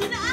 Did I?